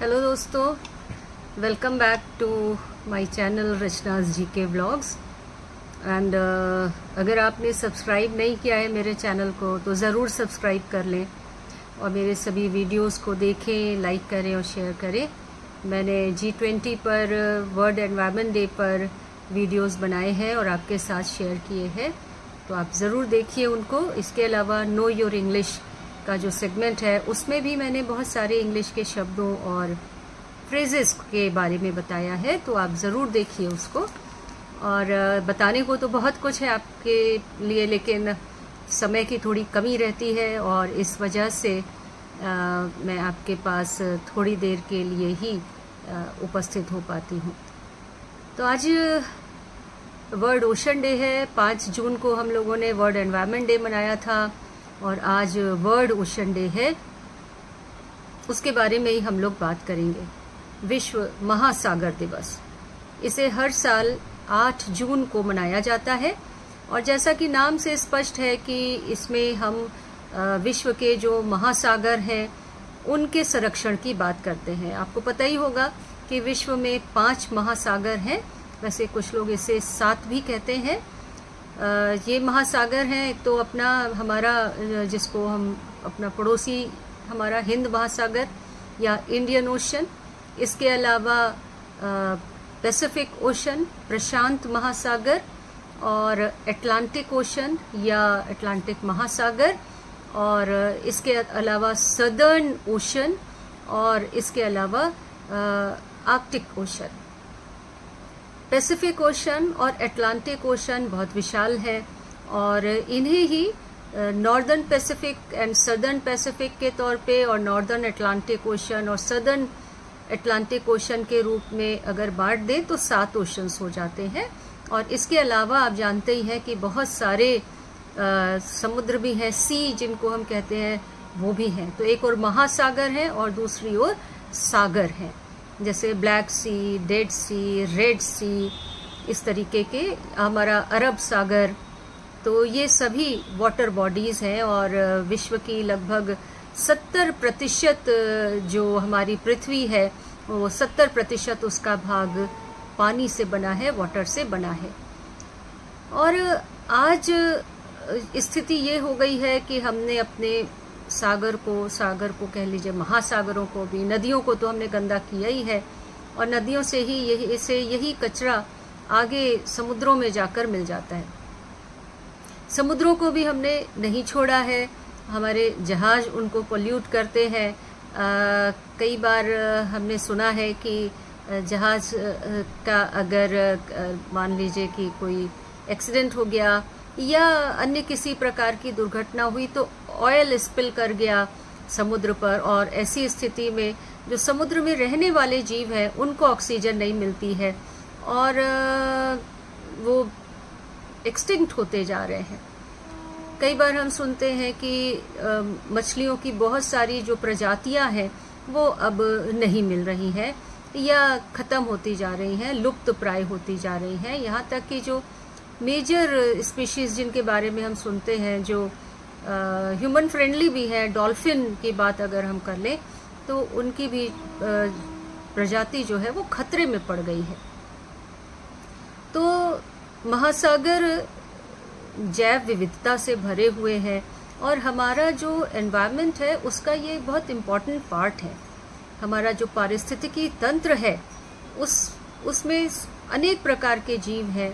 Hello दोस्तों. Welcome back to my channel Rachna's ji के blogs and अगर आपने सब्सक्राइब नहीं किया है मेरे चैनल को तो ज़रूर सब्सक्राइब कर लें और मेरे सभी वीडियोस को देखें लाइक करें और शेयर करें. मैंने जी ट्वेंटी पर वर्ल्ड एनवायरनमेंट डे पर वीडियोस बनाए हैं और आपके साथ शेयर किए हैं. तो आप ज़रूर देखिए उनको. इसके अलावा नो योर इंग्लिश का जो सेगमेंट है उसमें भी मैंने बहुत सारे इंग्लिश के शब्दों और फ्रेजेस के बारे में बताया है तो आप ज़रूर देखिए उसको। और बताने को तो बहुत कुछ है आपके लिए लेकिन समय की थोड़ी कमी रहती है और इस वजह से आ, मैं आपके पास थोड़ी देर के लिए ही आ, उपस्थित हो पाती हूँ। तो आज वर्ल्ड ओशन डे है। पाँच जून को हम लोगों ने वर्ल्ड एनवायरनमेंट डे मनाया था। और आज वर्ल्ड ओशन डे है। उसके बारे में ही हम लोग बात करेंगे। विश्व महासागर दिवस। इसे हर साल 8 जून को मनाया जाता है और जैसा कि नाम से स्पष्ट है कि इसमें हम विश्व के जो महासागर हैं, उनके संरक्षण की बात करते हैं। आपको पता ही होगा कि विश्व में पाँच महासागर हैं। वैसे कुछ लोग इसे सात भी कहते हैं। ये महासागर हैं, एक तो अपना हमारा जिसको हम अपना पड़ोसी, हमारा हिंद महासागर या इंडियन ओशन, इसके अलावा पैसिफिक ओशन, प्रशांत महासागर और अटलांटिक ओशन या अटलांटिक महासागर और इसके अलावा सदर्न ओशन और इसके अलावा आर्कटिक ओशन। पैसिफिक ओशन और अटलांटिक ओशन बहुत विशाल है और इन्हें ही Northern Pacific and Southern Pacific के तौर पे और नॉर्दर्न अटलांटिक ओशन और सदर्न अटलांटिक ओशन के रूप में अगर बांट दें तो सात ओशंस हो जाते हैं। और इसके अलावा आप जानते ही हैं कि बहुत सारे आ, समुद्र भी हैं सी जिनको हम कहते हैं वो भी हैं। तो एक और महासागर है और दूसरी ओर सागर हैं। जैसे Black Sea, Dead Sea, Red Sea, इस तरीके के हमारा अरब सागर। तो ये सभी वाटर बॉडीज हैं और विश्व की लगभग 70 प्रतिशत जो हमारी पृथ्वी है, वो 70 प्रतिशत उसका भाग पानी से बना है वाटर से बना है। और आज स्थिति ये हो गई है कि हमने अपने सागर को सागर को कह लीजिए महासागरों को भी, नदियों को तो हमने गंदा किया ही है। और नदियों से ही यही इसे यही कचरा आगे समुद्रों में जाकर मिल जाता है। समुद्रों को भी हमने नहीं छोड़ा है। हमारे जहाज़ उनको पोल्यूट करते हैं। कई बार हमने सुना है कि जहाज़ का अगर मान लीजिए कि कोई एक्सीडेंट हो गया या अन्य किसी प्रकार की दुर्घटना हुई तो ऑयल स्पिल कर गया समुद्र पर और ऐसी स्थिति में जो समुद्र में रहने वाले जीव हैं, उनको ऑक्सीजन नहीं मिलती है और वो एक्सटिंक्ट होते जा रहे हैं। कई बार हम सुनते हैं कि मछलियों की बहुत सारी जो प्रजातियाँ हैं, वो अब नहीं मिल रही हैं या खत्म होती जा रही हैं लुप्त प्राय होती जा रही हैं। यहाँ तक कि जो मेजर स्पीशीज जिनके बारे में हम सुनते हैं, जो ह्यूमन फ्रेंडली भी है, डॉल्फिन की बात अगर हम कर लें तो उनकी भी प्रजाति जो है वो खतरे में पड़ गई है। तो महासागर जैव विविधता से भरे हुए हैं और हमारा जो एनवायरनमेंट है, उसका ये बहुत इंपॉर्टेंट पार्ट है। हमारा जो पारिस्थितिकी तंत्र है, उस, उसमें अनेक प्रकार के जीव हैं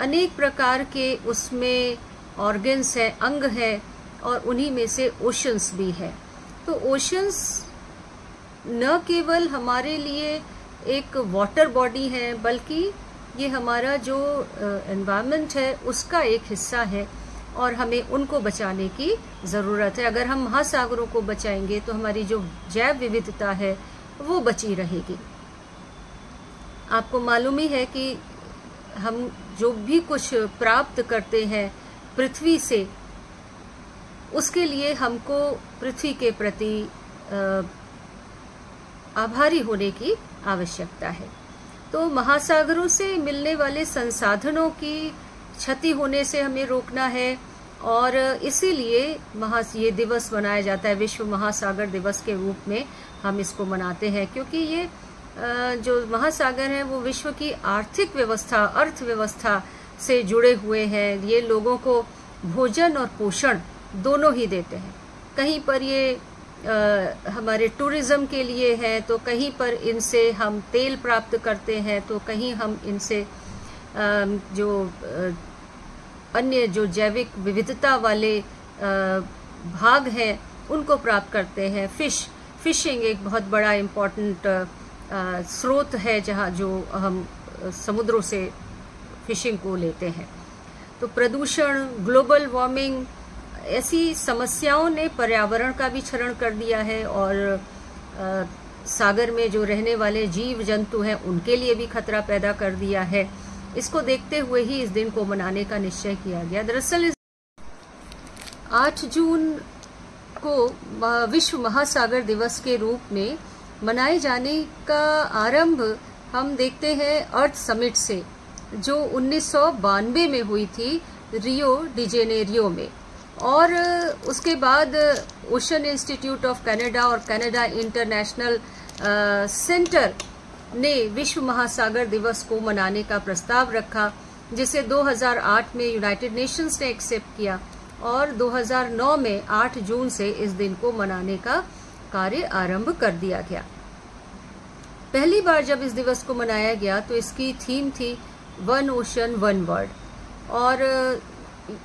अनेक प्रकार के उसमें ऑर्गन्स है, अंग है और उन्हीं में से ओशंस भी है। तो ओशंस न केवल हमारे लिए एक वाटर बॉडी है, बल्कि ये हमारा जो एनवायरनमेंट है, उसका एक हिस्सा है और हमें उनको बचाने की ज़रूरत है। अगर हम महासागरों को बचाएँगे तो हमारी जो जैव विविधता है, वो बची रहेगी। आपको मालूम ही है कि हम जो भी कुछ प्राप्त करते हैं पृथ्वी से, उसके लिए हमको पृथ्वी के प्रति आभारी होने की आवश्यकता है। तो महासागरों से मिलने वाले संसाधनों की क्षति होने से हमें रोकना है और इसीलिए महा, ये दिवस मनाया जाता है, विश्व महासागर दिवस के रूप में हम इसको मनाते हैं, क्योंकि ये जो महासागर है वो विश्व की आर्थिक व्यवस्था अर्थव्यवस्था से जुड़े हुए हैं। ये लोगों को भोजन और पोषण दोनों ही देते हैं। कहीं पर ये आ, हमारे टूरिज़्म के लिए है तो कहीं पर इनसे हम तेल प्राप्त करते हैं तो कहीं हम इनसे जो आ, अन्य जो जैविक विविधता वाले भाग हैं उनको प्राप्त करते हैं। फ़िश फिशिंग एक बहुत बड़ा इम्पोर्टेंट स्रोत है जहाँ जो हम समुद्रों से फिशिंग को लेते हैं। तो प्रदूषण ग्लोबल वार्मिंग ऐसी समस्याओं ने पर्यावरण का भी क्षरण कर दिया है और आ, सागर में जो रहने वाले जीव जंतु हैं उनके लिए भी खतरा पैदा कर दिया है। इसको देखते हुए ही इस दिन को मनाने का निश्चय किया गया। दरअसल इस आठ जून को विश्व महासागर दिवस के रूप में मनाए जाने का आरंभ हम देखते हैं अर्थ समिट से, जो उन्नीस सौ बानवे में हुई थी रियो डिजेनेरियो में। और उसके बाद ओशन इंस्टीट्यूट ऑफ़ कनाडा और कनाडा इंटरनेशनल सेंटर ने विश्व महासागर दिवस को मनाने का प्रस्ताव रखा, जिसे 2008 में यूनाइटेड नेशंस ने एक्सेप्ट किया और 2009 में 8 जून से इस दिन को मनाने का कार्य आरंभ कर दिया गया। पहली बार जब इस दिवस को मनाया गया तो इसकी थीम थी वन ओशन, वन वर्ल्ड। और,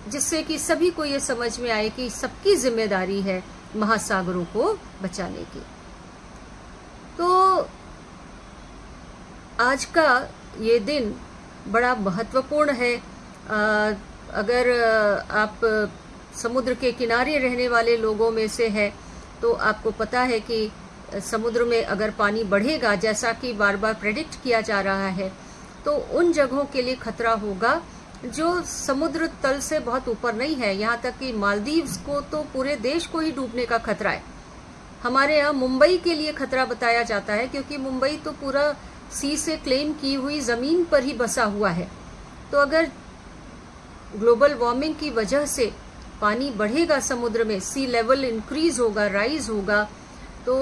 जिससे कि सभी को ये समझ में आए कि सबकी ज़िम्मेदारी है महासागरों को बचाने की। तो आज का ये दिन बड़ा महत्वपूर्ण है। अगर आप समुद्र के किनारे रहने वाले लोगों में से है तो आपको पता है कि समुद्र में अगर पानी बढ़ेगा, जैसा कि बार बार प्रेडिक्ट किया जा रहा है तो उन जगहों के लिए खतरा होगा जो समुद्र तल से बहुत ऊपर नहीं है। यहाँ तक कि मालदीव्स को तो पूरे देश को ही डूबने का खतरा है। हमारे यहाँ मुंबई के लिए खतरा बताया जाता है, क्योंकि मुंबई तो पूरा सी से क्लेम की हुई ज़मीन पर ही बसा हुआ है। तो अगर ग्लोबल वार्मिंग की वजह से पानी बढ़ेगा समुद्र में सी लेवल इंक्रीज होगा राइज होगा तो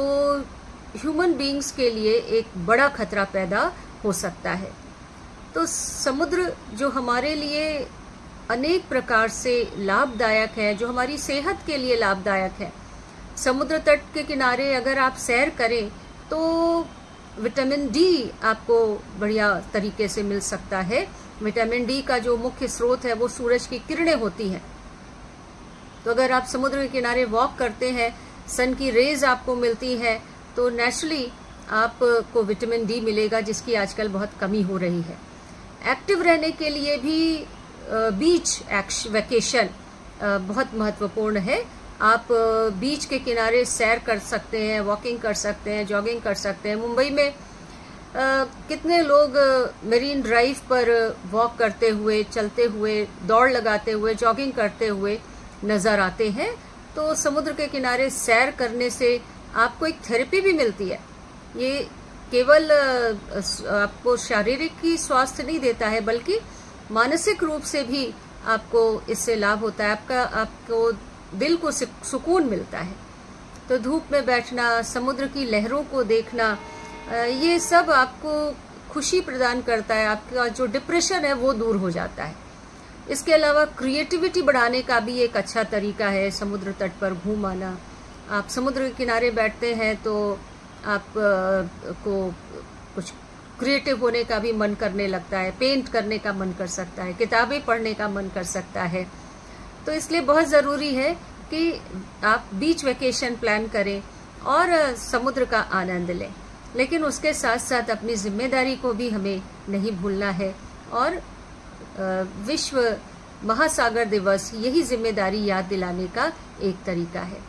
ह्यूमन बींग्स के लिए एक बड़ा खतरा पैदा हो सकता है। तो समुद्र जो हमारे लिए अनेक प्रकार से लाभदायक है, जो हमारी सेहत के लिए लाभदायक है, समुद्र तट के किनारे अगर आप सैर करें तो विटामिन डी आपको बढ़िया तरीके से मिल सकता है। विटामिन डी का जो मुख्य स्रोत है, वो सूरज की किरणें होती हैं। तो अगर आप समुद्र के किनारे वॉक करते हैं सन की रेज आपको मिलती है तो नेचुरली आपको विटामिन डी मिलेगा, जिसकी आजकल बहुत कमी हो रही है। एक्टिव रहने के लिए भी बीच एक्श वैकेशन बहुत महत्वपूर्ण है। आप बीच के किनारे सैर कर सकते हैं वॉकिंग कर सकते हैं जॉगिंग कर सकते हैं। मुंबई में कितने लोग मेरीन ड्राइव पर वॉक करते हुए, चलते हुए, दौड़ लगाते हुए जॉगिंग करते हुए नज़र आते हैं तो समुद्र के किनारे सैर करने से आपको एक थेरेपी भी मिलती है। ये केवल आपको शारीरिक ही स्वास्थ्य नहीं देता है, बल्कि मानसिक रूप से भी आपको इससे लाभ होता है। आपका, आपको दिल को सुकून मिलता है। तो धूप में बैठना, समुद्र की लहरों को देखना ये सब आपको खुशी प्रदान करता है। आपका जो डिप्रेशन है वो दूर हो जाता है। इसके अलावा क्रिएटिविटी बढ़ाने का भी एक अच्छा तरीका है समुद्र तट पर घूम आना। आप समुद्र के किनारे बैठते हैं तो आप को कुछ क्रिएटिव होने का भी मन करने लगता है पेंट करने का मन कर सकता है, किताबें पढ़ने का मन कर सकता है। तो इसलिए बहुत ज़रूरी है कि आप बीच वेकेशन प्लान करें और समुद्र का आनंद लें। लेकिन उसके साथ साथ अपनी ज़िम्मेदारी को भी हमें नहीं भूलना है और विश्व महासागर दिवस यही ज़िम्मेदारी याद दिलाने का एक तरीका है।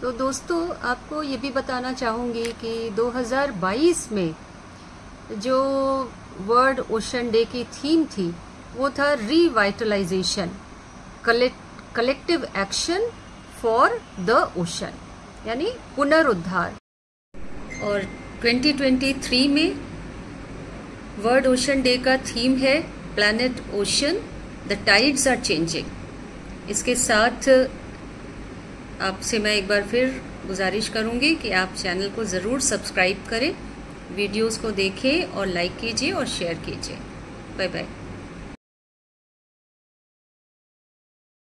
तो दोस्तों, आपको ये भी बताना चाहूँगी कि 2022 में जो वर्ल्ड ओशन डे की थीम थी, वो था revitalisation collective action for the ocean यानी पुनरुद्धार। और 2023 में वर्ल्ड ओशन डे का थीम है planet ocean the tides are changing इसके साथ, आपसे मैं एक बार फिर गुजारिश करूँगी कि आप चैनल को ज़रूर सब्सक्राइब करें वीडियोस को देखें और लाइक कीजिए और शेयर कीजिए. Bye bye